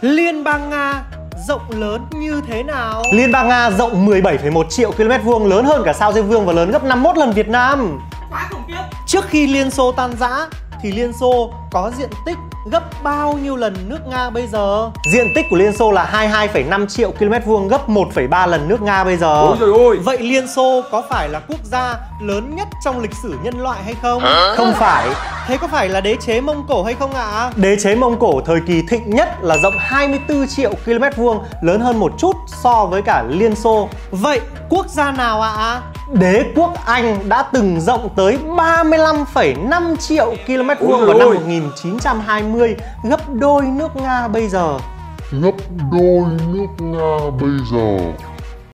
Liên bang Nga rộng lớn như thế nào? Liên bang Nga rộng 17,1 triệu km vuông, lớn hơn cả sao Diêm Vương và lớn gấp 51 lần Việt Nam. Quá khủng khiếp. Trước khi Liên Xô tan rã thì Liên Xô có diện tích gấp bao nhiêu lần nước Nga bây giờ? Diện tích của Liên Xô là 22,5 triệu km vuông gấp 1,3 lần nước Nga bây giờ. Ôi trời ơi. Vậy Liên Xô có phải là quốc gia lớn nhất trong lịch sử nhân loại hay không? Không phải, Thế có phải là đế chế Mông Cổ hay không ạ? đế chế Mông Cổ thời kỳ thịnh nhất là rộng 24 triệu km vuông, lớn hơn một chút so với cả Liên Xô. Vậy quốc gia nào ạ? Đế quốc Anh đã từng rộng tới 35,5 triệu km vuông vào năm ơi. 1920, gấp đôi nước Nga bây giờ. gấp đôi nước Nga bây giờ.